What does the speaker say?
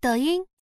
抖音。